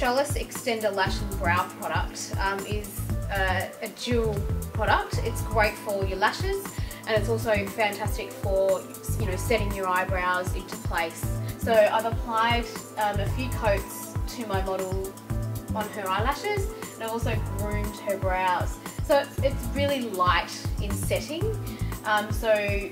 Extender Lash and Brow product um, is uh, a dual product. It's great for your lashes and it's also fantastic for you know setting your eyebrows into place. So I've applied um, a few coats to my model on her eyelashes and I've also groomed her brows. So it's, it's really light in setting. Um, so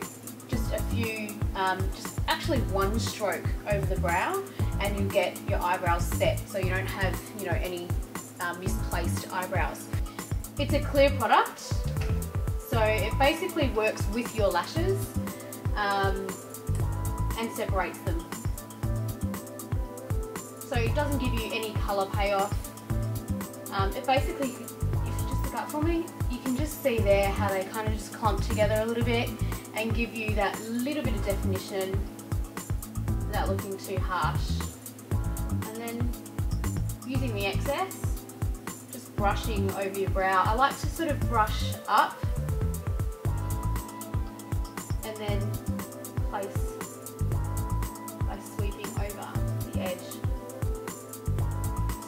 just a few, um, just actually one stroke over the brow and you get your eyebrows set so you don't have you know any um, misplaced eyebrows. It's a clear product so it basically works with your lashes um, and separates them. So it doesn't give you any colour payoff. Um, it basically, if you just look up for me, you can just see there how they kind of just clump together a little bit and give you that little bit of definition without looking too harsh. And then using the excess, just brushing over your brow. I like to sort of brush up and then place by sweeping over the edge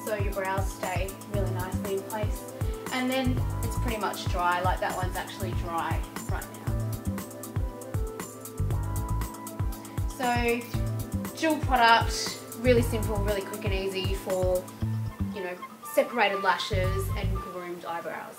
so your brows stay really nicely in place and then it's pretty much dry like that one's actually dry right now so dual product really simple really quick and easy for you know separated lashes and groomed eyebrows